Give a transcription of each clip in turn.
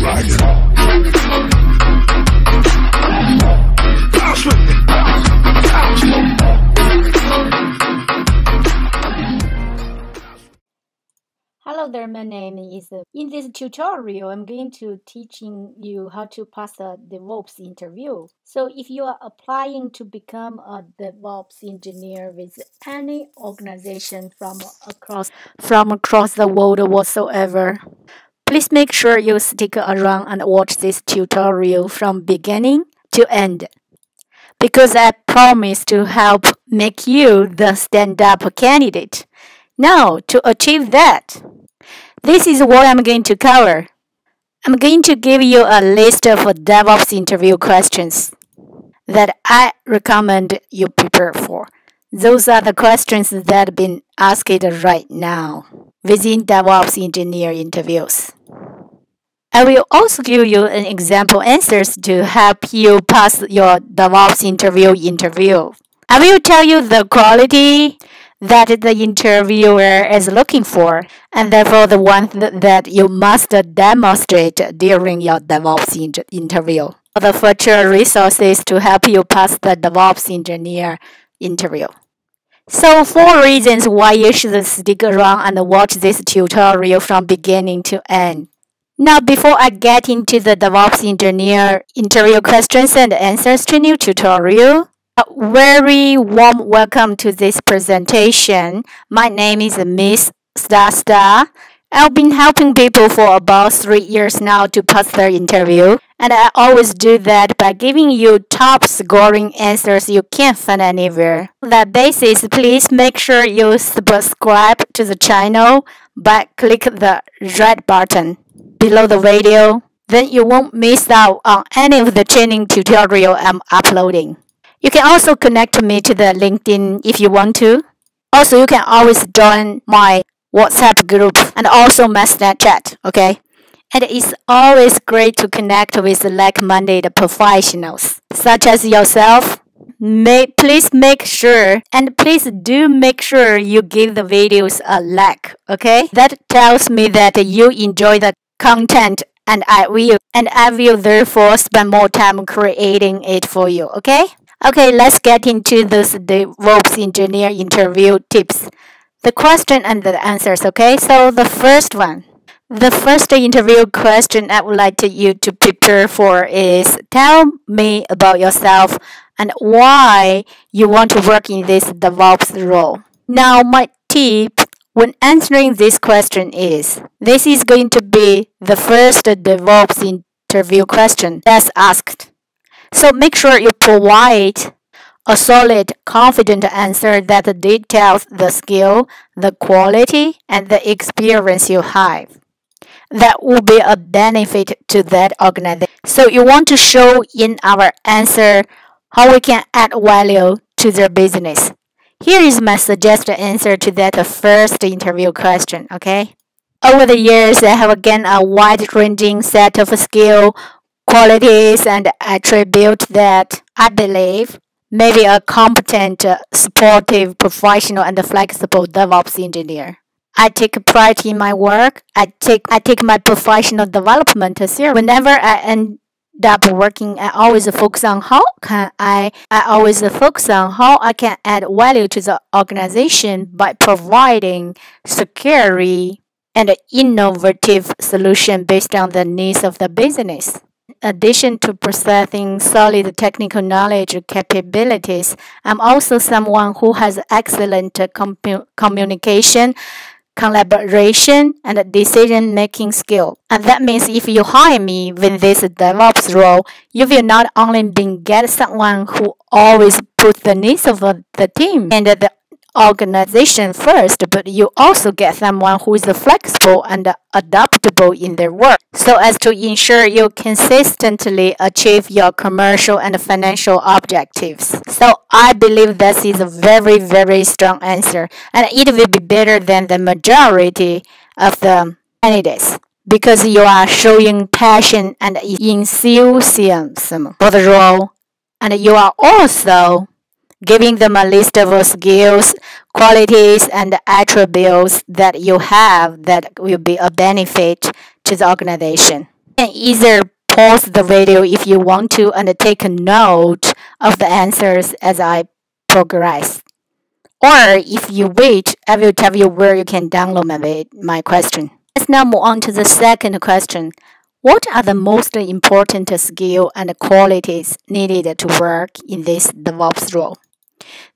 Hello there, my name is. In this tutorial, I'm going to teaching you how to pass a DevOps interview. So if you are applying to become a DevOps engineer with any organization from across from across the world whatsoever, please make sure you stick around and watch this tutorial from beginning to end. Because I promise to help make you the stand-up candidate. Now, to achieve that, this is what I'm going to cover. I'm going to give you a list of DevOps interview questions that I recommend you prepare for. Those are the questions that have been asked right now within DevOps engineer interviews. I will also give you an example answers to help you pass your DevOps interview interview. I will tell you the quality that the interviewer is looking for, and therefore the one that you must demonstrate during your DevOps interview. The future resources to help you pass the DevOps engineer interview. So four reasons why you should stick around and watch this tutorial from beginning to end. Now, before I get into the DevOps engineer interview questions and answers new tutorial, a very warm welcome to this presentation. My name is Miss Star Star. I've been helping people for about three years now to pass their interview, and I always do that by giving you top scoring answers you can't find anywhere. On that basis, please make sure you subscribe to the channel by click the red button below the video. Then you won't miss out on any of the training tutorial I'm uploading. You can also connect me to the LinkedIn if you want to. Also, you can always join my WhatsApp group and also my Snapchat, okay? And it's always great to connect with like-minded professionals, such as yourself. May, please make sure, and please do make sure you give the videos a like, okay? That tells me that you enjoy the content and I will, and I will therefore spend more time creating it for you, okay? Okay, let's get into this DevOps engineer interview tips. The question and the answers, okay? So the first one. The first interview question I would like to you to prepare for is tell me about yourself and why you want to work in this DevOps role. Now, my tip when answering this question is this is going to be the first DevOps interview question that's asked. So make sure you provide a solid, confident answer that details the skill, the quality, and the experience you have. That will be a benefit to that organization. So you want to show in our answer how we can add value to their business. Here is my suggested answer to that first interview question, okay? Over the years, I have gained a wide-ranging set of skill qualities and attributes that I believe maybe a competent, uh, supportive, professional, and flexible DevOps engineer. I take pride in my work. I take I take my professional development seriously. Whenever I end up working, I always focus on how can I I always focus on how I can add value to the organization by providing security and innovative solution based on the needs of the business addition to possessing solid technical knowledge capabilities, I'm also someone who has excellent communication, collaboration, and decision making skill. And that means if you hire me with this DevOps role, you will not only get someone who always puts the needs of the team and the organization first, but you also get someone who is flexible and adaptable in their work so as to ensure you consistently achieve your commercial and financial objectives. So I believe this is a very, very strong answer and it will be better than the majority of the candidates because you are showing passion and enthusiasm for the role and you are also giving them a list of skills, qualities, and attributes that you have that will be a benefit to the organization. can either pause the video if you want to and take a note of the answers as I progress. Or if you wait, I will tell you where you can download my, my question. Let's now move on to the second question. What are the most important skills and qualities needed to work in this DevOps role?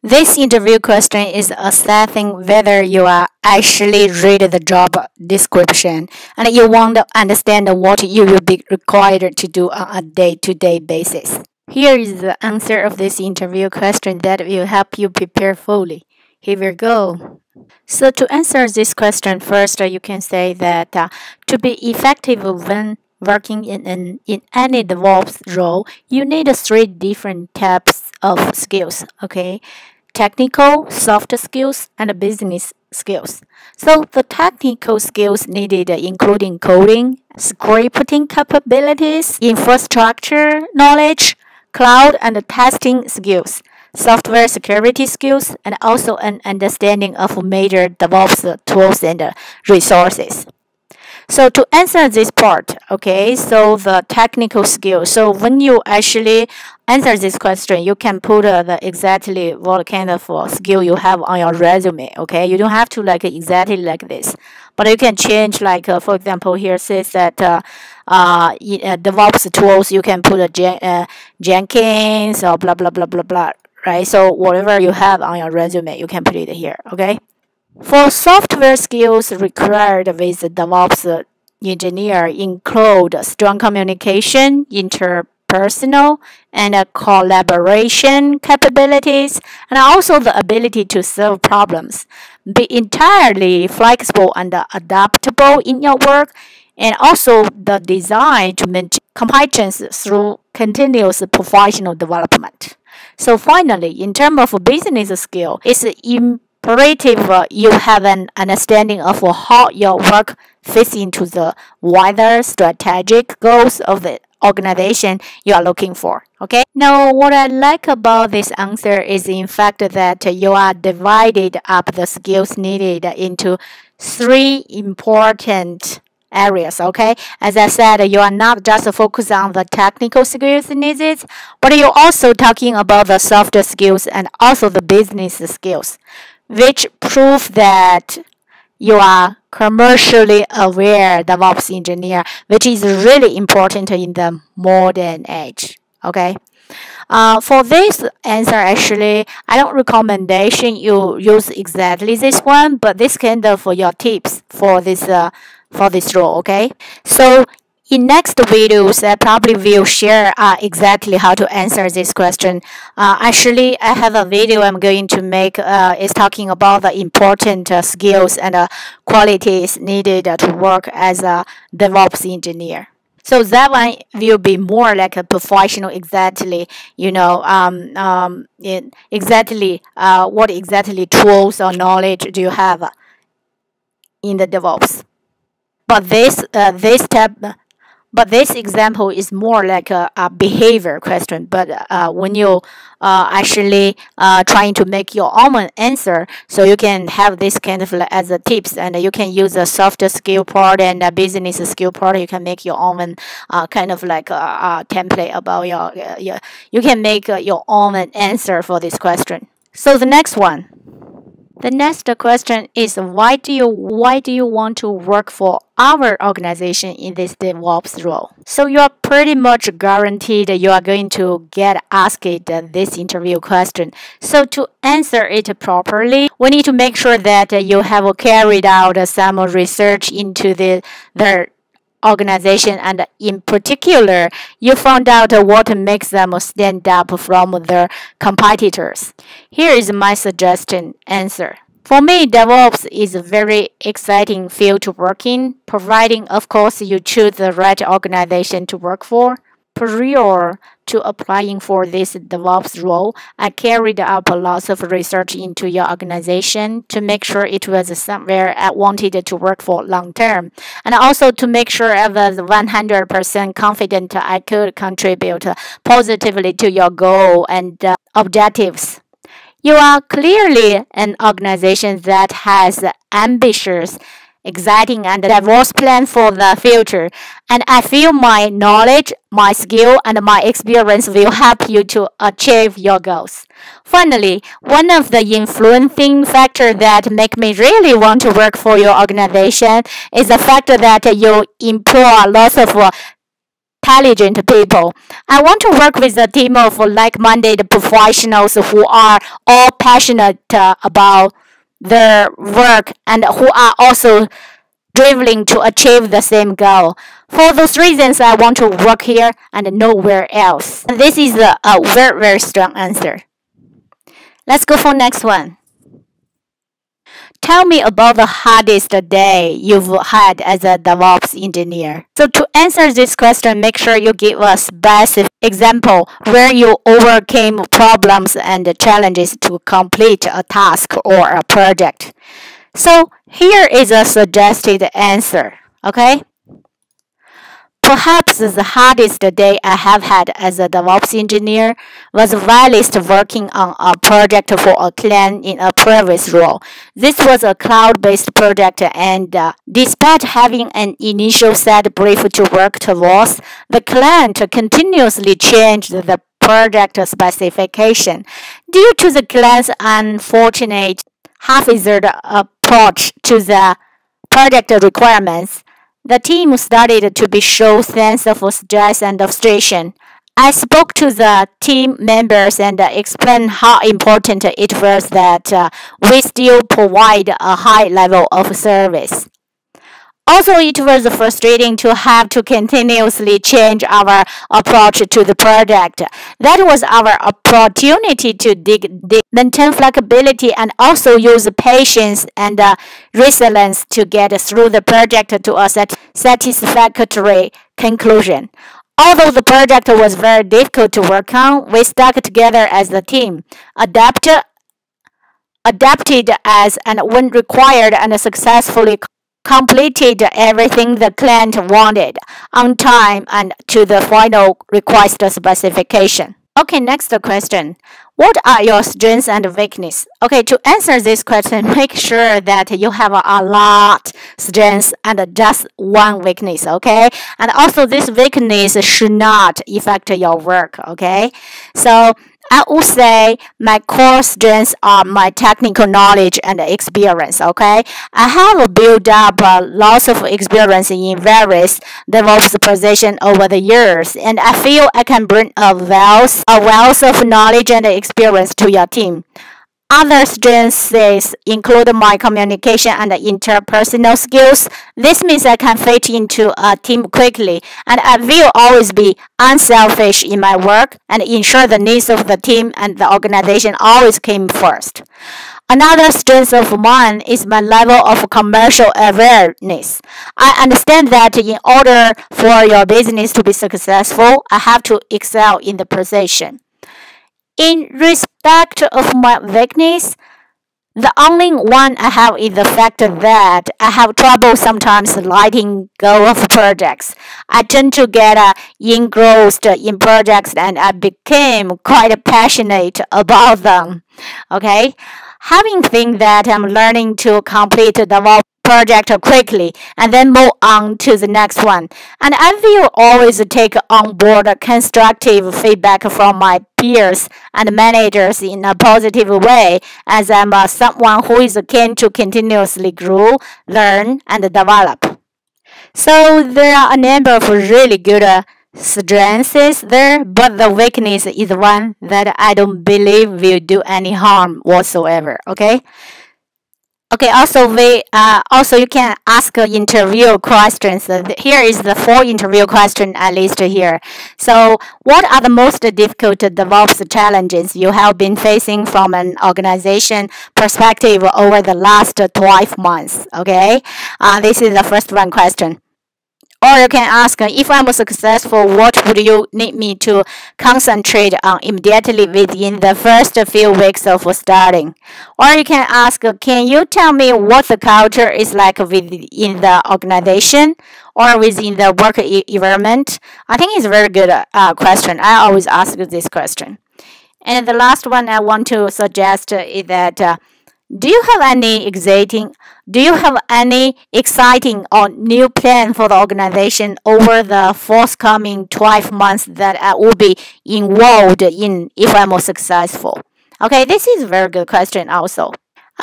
This interview question is assessing whether you are actually read the job description and you want to understand what you will be required to do on a day-to-day -day basis. Here is the answer of this interview question that will help you prepare fully. Here we go. So to answer this question, first you can say that uh, to be effective when working in, in, in any DevOps role, you need three different types of skills, okay? Technical, soft skills, and business skills. So the technical skills needed including coding, scripting capabilities, infrastructure knowledge, cloud and testing skills, software security skills, and also an understanding of major DevOps tools and resources. So to answer this part, okay, so the technical skill. So when you actually answer this question, you can put uh, the exactly what kind of uh, skill you have on your resume, okay? You don't have to like exactly like this, but you can change like, uh, for example, here says that uh, uh, uh DevOps tools, you can put a Jen uh, Jenkins or blah, blah, blah, blah, blah, right? So whatever you have on your resume, you can put it here, okay? For software skills required with DevOps engineer include strong communication, interpersonal, and collaboration capabilities, and also the ability to solve problems. Be entirely flexible and adaptable in your work, and also the design to maintain competence through continuous professional development. So finally, in terms of business skill, it's important imperative uh, you have an understanding of how your work fits into the wider strategic goals of the organization you are looking for. Okay. Now, what I like about this answer is in fact that you are divided up the skills needed into three important areas. Okay. As I said, you are not just focused on the technical skills needed, but you're also talking about the soft skills and also the business skills which prove that you are commercially aware DevOps engineer, which is really important in the modern age. Okay. Uh, for this answer, actually, I don't recommendation you use exactly this one, but this kind of for your tips for this uh, for this role. Okay. So in next videos, I probably will share uh, exactly how to answer this question. Uh, actually, I have a video I'm going to make uh, is talking about the important uh, skills and uh, qualities needed to work as a DevOps engineer. So that one will be more like a professional exactly, you know, um, um, exactly uh, what exactly tools or knowledge do you have in the DevOps. But this uh, this type but this example is more like a, a behavior question. But uh, when you uh, actually uh, trying to make your own answer, so you can have this kind of as a tips, and you can use a soft skill part and a business skill part. You can make your own uh, kind of like a, a, template about your, uh, your you can make uh, your own answer for this question. So the next one. The next question is why do you why do you want to work for our organization in this DevOps role? So you are pretty much guaranteed you are going to get asked this interview question. So to answer it properly, we need to make sure that you have carried out some research into the the organization and in particular you found out what makes them stand up from their competitors here is my suggestion answer for me, DevOps is a very exciting field to work in, providing, of course, you choose the right organization to work for. Prior to applying for this DevOps role, I carried out lots of research into your organization to make sure it was somewhere I wanted to work for long term, and also to make sure I was 100% confident I could contribute positively to your goal and uh, objectives. You are clearly an organization that has ambitious exciting and diverse plan for the future. And I feel my knowledge, my skill, and my experience will help you to achieve your goals. Finally, one of the influencing factors that make me really want to work for your organization is the fact that you employ lots of intelligent people. I want to work with a team of like-minded professionals who are all passionate uh, about their work and who are also driven to achieve the same goal. For those reasons, I want to work here and nowhere else. This is a, a very, very strong answer. Let's go for next one. Tell me about the hardest day you've had as a DevOps engineer. So to answer this question, make sure you give a specific example where you overcame problems and challenges to complete a task or a project. So here is a suggested answer, okay? Perhaps the hardest day I have had as a DevOps engineer was whilst working on a project for a client in a previous role. This was a cloud-based project and uh, despite having an initial set brief to work towards, the client continuously changed the project specification. Due to the client's unfortunate haphazard approach to the project requirements, the team started to be show sense of stress and frustration. I spoke to the team members and explained how important it was that uh, we still provide a high level of service. Also, it was frustrating to have to continuously change our approach to the project. That was our opportunity to dig, maintain flexibility and also use patience and uh, resilience to get through the project to a sat satisfactory conclusion. Although the project was very difficult to work on, we stuck together as a team, adapted, adapted as and when required, and successfully completed everything the client wanted on time and to the final request specification. Okay, next question. What are your strengths and weaknesses? Okay, to answer this question, make sure that you have a lot strengths and just one weakness, okay? And also this weakness should not affect your work, okay? So I would say my core strengths are my technical knowledge and experience. Okay, I have built up uh, lots of experience in various DevOps positions over the years, and I feel I can bring a wealth, a wealth of knowledge and experience to your team. Other strengths include my communication and interpersonal skills. This means I can fit into a team quickly, and I will always be unselfish in my work and ensure the needs of the team and the organization always came first. Another strength of mine is my level of commercial awareness. I understand that in order for your business to be successful, I have to excel in the position. In respect of my weakness, the only one I have is the fact that I have trouble sometimes letting go of projects. I tend to get uh, engrossed in projects and I became quite passionate about them. Okay, having think that I'm learning to complete the project quickly and then move on to the next one. And I will always take on board constructive feedback from my peers and managers in a positive way as I'm uh, someone who is keen to continuously grow, learn, and develop. So there are a number of really good uh, strengths there, but the weakness is one that I don't believe will do any harm whatsoever. Okay. Okay, also we uh, also you can ask interview questions. Here is the four interview question I listed here. So, what are the most difficult DevOps challenges you have been facing from an organization perspective over the last 12 months? Okay, uh, this is the first one question. Or you can ask, if I'm successful, what would you need me to concentrate on immediately within the first few weeks of starting? Or you can ask, can you tell me what the culture is like within the organization or within the work environment? I think it's a very good uh, question. I always ask this question. And the last one I want to suggest is that uh, Do you have any exciting do you have any exciting or new plan for the organization over the forthcoming 12 months that I will be involved in if I'm successful? Okay, this is a very good question also.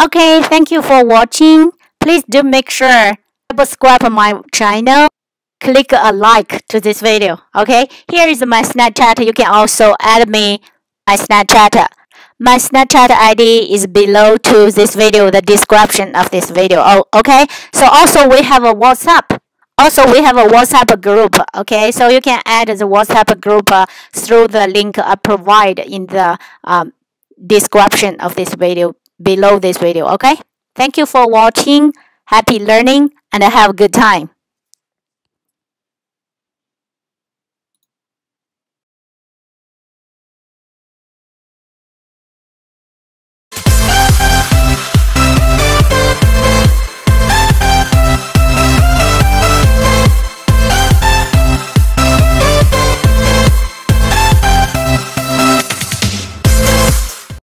Okay, thank you for watching. Please do make sure subscribe my channel. Click a like to this video. Okay, here is my Snapchat. You can also add me my Snapchat. My Snapchat ID is below to this video, the description of this video. Oh, okay. So also we have a WhatsApp. Also, we have a WhatsApp group. Okay, so you can add the WhatsApp group uh, through the link I provide in the um, description of this video below this video. Okay. Thank you for watching. Happy learning and have a good time.